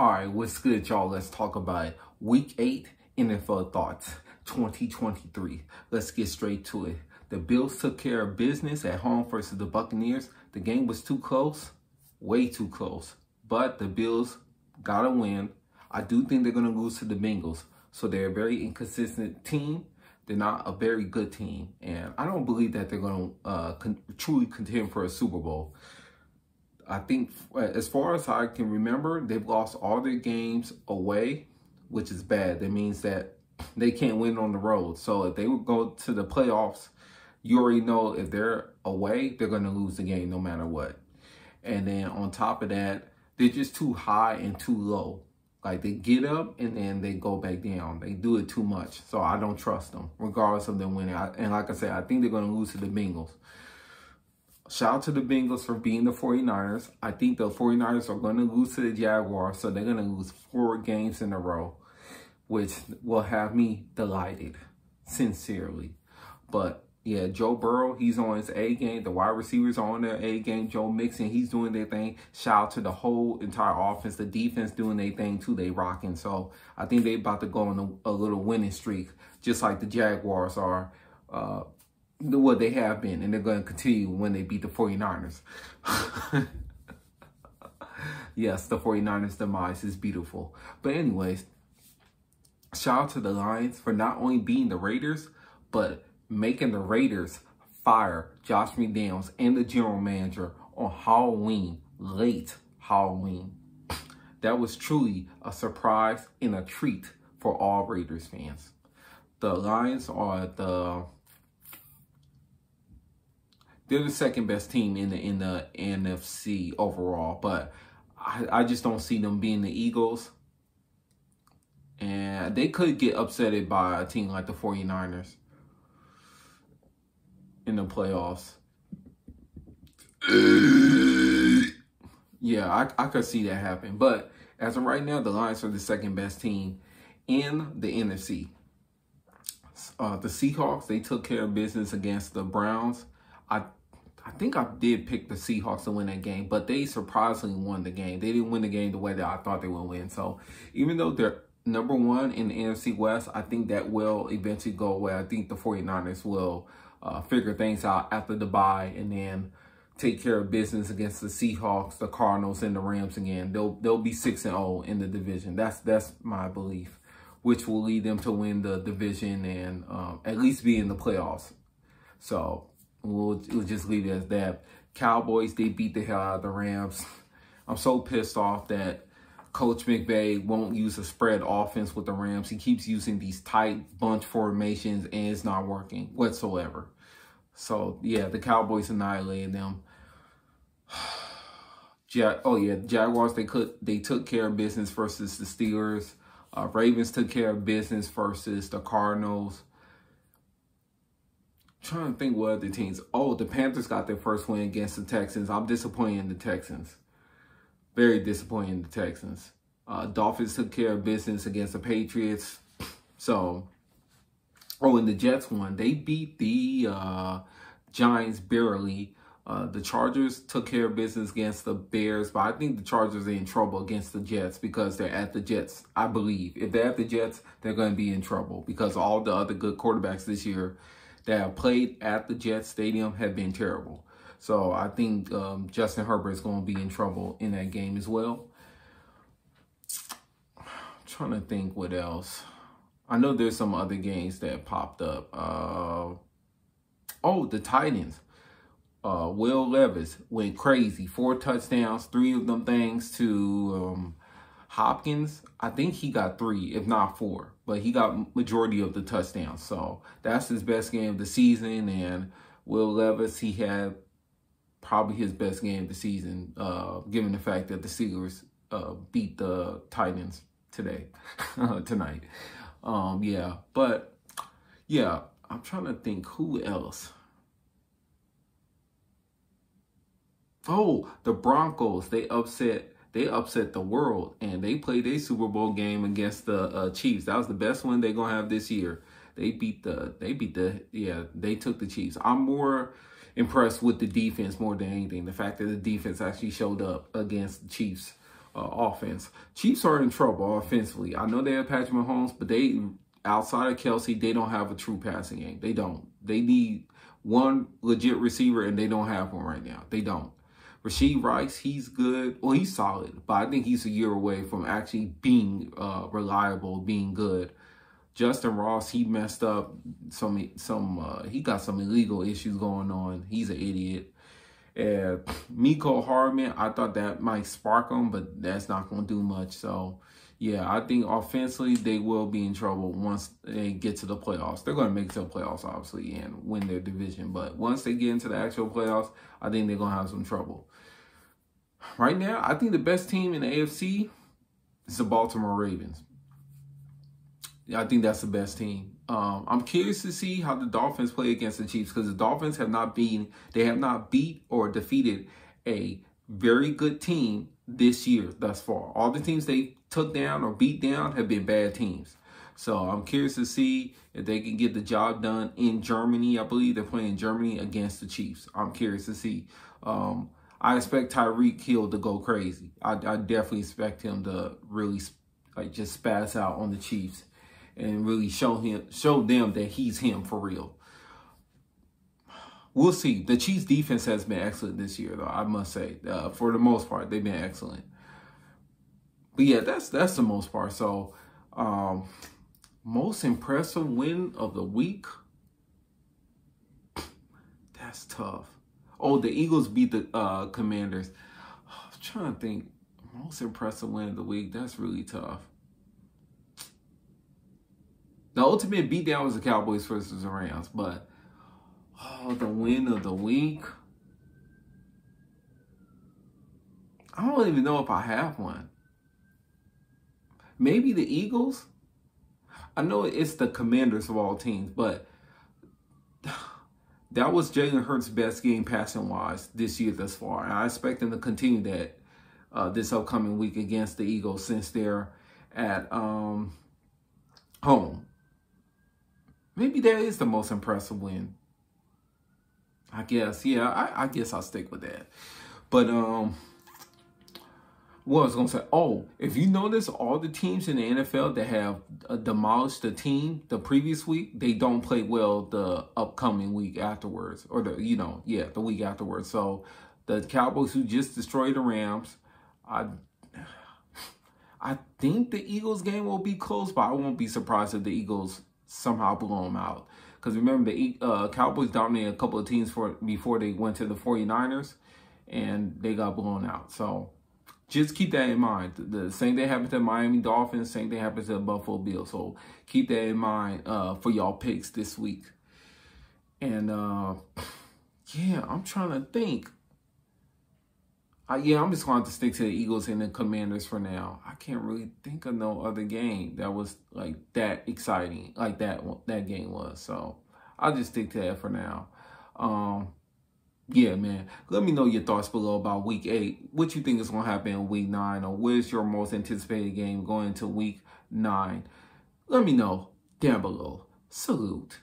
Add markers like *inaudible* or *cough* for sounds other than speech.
All right, what's good, y'all? Let's talk about Week 8 NFL Thoughts 2023. Let's get straight to it. The Bills took care of business at home versus the Buccaneers. The game was too close, way too close. But the Bills got a win. I do think they're going to lose to the Bengals. So they're a very inconsistent team. They're not a very good team. And I don't believe that they're going to uh, con truly contend for a Super Bowl. I think uh, as far as I can remember, they've lost all their games away, which is bad. That means that they can't win on the road. So if they would go to the playoffs, you already know if they're away, they're going to lose the game no matter what. And then on top of that, they're just too high and too low. Like they get up and then they go back down. They do it too much. So I don't trust them, regardless of them winning. I, and like I said, I think they're going to lose to the Bengals. Shout out to the Bengals for being the 49ers. I think the 49ers are going to lose to the Jaguars, so they're going to lose four games in a row, which will have me delighted, sincerely. But yeah, Joe Burrow, he's on his A game. The wide receivers are on their A game. Joe Mixon, he's doing their thing. Shout out to the whole entire offense. The defense doing their thing too. They rocking. So I think they about to go on a, a little winning streak, just like the Jaguars are. Uh, what they have been, and they're going to continue when they beat the 49ers. *laughs* yes, the 49ers demise is beautiful. But anyways, shout out to the Lions for not only beating the Raiders, but making the Raiders fire Josh McDaniels and the general manager on Halloween, late Halloween. That was truly a surprise and a treat for all Raiders fans. The Lions are the they're the second best team in the in the NFC overall, but I, I just don't see them being the Eagles. And they could get upsetted by a team like the 49ers in the playoffs. yeah, I, I could see that happen. But as of right now, the Lions are the second best team in the NFC. Uh, the Seahawks, they took care of business against the Browns. I I think I did pick the Seahawks to win that game, but they surprisingly won the game. They didn't win the game the way that I thought they would win. So even though they're number one in the NFC West, I think that will eventually go away. I think the 49ers will uh, figure things out after the bye and then take care of business against the Seahawks, the Cardinals, and the Rams again. They'll they'll be six and zero oh in the division. That's that's my belief, which will lead them to win the division and um, at least be in the playoffs. So We'll, we'll just leave it as that. Cowboys, they beat the hell out of the Rams. *laughs* I'm so pissed off that Coach McVay won't use a spread offense with the Rams. He keeps using these tight bunch formations and it's not working whatsoever. So, yeah, the Cowboys annihilated them. *sighs* Oh, yeah, Jaguars, they could they took care of business versus the Steelers. Uh, Ravens took care of business versus the Cardinals trying to think what other teams. Oh, the Panthers got their first win against the Texans. I'm disappointed in the Texans. Very disappointed in the Texans. Uh, Dolphins took care of business against the Patriots. So, oh, and the Jets won. They beat the uh, Giants barely. Uh, the Chargers took care of business against the Bears, but I think the Chargers are in trouble against the Jets because they're at the Jets, I believe. If they're at the Jets, they're going to be in trouble because all the other good quarterbacks this year that have played at the Jet Stadium have been terrible. So I think um, Justin Herbert is going to be in trouble in that game as well. I'm trying to think what else. I know there's some other games that popped up. Uh, oh, the Titans. Uh, Will Levis went crazy. Four touchdowns, three of them things to um, Hopkins, I think he got three, if not four, but he got majority of the touchdowns. So that's his best game of the season. And Will Levis, he had probably his best game of the season, uh, given the fact that the Steelers uh, beat the Titans today, *laughs* tonight. Um, yeah, but yeah, I'm trying to think who else. Oh, the Broncos, they upset they upset the world and they played a Super Bowl game against the uh, Chiefs. That was the best one they're gonna have this year. They beat the they beat the yeah they took the Chiefs. I'm more impressed with the defense more than anything. The fact that the defense actually showed up against the Chiefs uh, offense. Chiefs are in trouble offensively. I know they have Patrick Mahomes, but they outside of Kelce, they don't have a true passing game. They don't. They need one legit receiver, and they don't have one right now. They don't. Rashee Rice, he's good. Well, he's solid, but I think he's a year away from actually being uh, reliable, being good. Justyn Ross, he messed up some some uh, he got some illegal issues going on. He's an idiot. And Mecole Hardman, I thought that might spark him, but that's not going to do much. So, yeah, I think offensively they will be in trouble once they get to the playoffs. They're going to make it to the playoffs, obviously, and win their division. But once they get into the actual playoffs, I think they're going to have some trouble. Right now, I think the best team in the AFC is the Baltimore Ravens. I think that's the best team. Um, I'm curious to see how the Dolphins play against the Chiefs because the Dolphins have not been, they have not beat or defeated a very good team this year thus far. All the teams they took down or beat down have been bad teams. So I'm curious to see if they can get the job done in Germany. I believe they're playing Germany against the Chiefs. I'm curious to see. Um, I expect Tyreek Hill to go crazy. I, I definitely expect him to really like just spaz out on the Chiefs and really show him show them that he's him for real. We'll see. The Chiefs defense has been excellent this year, though. I must say, uh, for the most part, they've been excellent. But yeah, that's that's the most part. So, um, most impressive win of the week. That's tough. Oh, the Eagles beat the uh, Commanders. I'm trying to think. Most impressive win of the week. That's really tough. The ultimate beatdown was the Cowboys versus the Rams, but oh, the win of the week. I don't even know if I have one. Maybe the Eagles. I know it's the commanders of all teams, but *sighs* that was Jalen Hurts' best game passing wise this year thus far. And I expect them to continue that uh, this upcoming week against the Eagles since they're at um, home. Maybe that is the most impressive win. I guess. Yeah, I, I guess I'll stick with that. But um what I was gonna say, oh, if you notice, all the teams in the NFL that have uh, demolished the team the previous week, they don't play well the upcoming week afterwards, or the you know, yeah, the week afterwards. So the Cowboys who just destroyed the Rams, I *sighs* I think the Eagles game will be close, but I won't be surprised if the Eagles somehow blow them out. Because remember, the uh, Cowboys dominated a couple of teams for before they went to the 49ers, and they got blown out. So just keep that in mind. The same thing happened to Miami Dolphins, same thing happened to the Buffalo Bills. So keep that in mind uh, for y'all picks this week. And uh, *sighs* yeah, I'm trying to think. Uh, yeah, I'm just going to stick to the Eagles and the Commanders for now. I can't really think of no other game that was like that exciting, like that that game was. So I'll just stick to that for now. Um, yeah, man. Let me know your thoughts below about Week Eight. What you think is going to happen in Week Nine, or where's your most anticipated game going into Week Nine? Let me know down below. Salute.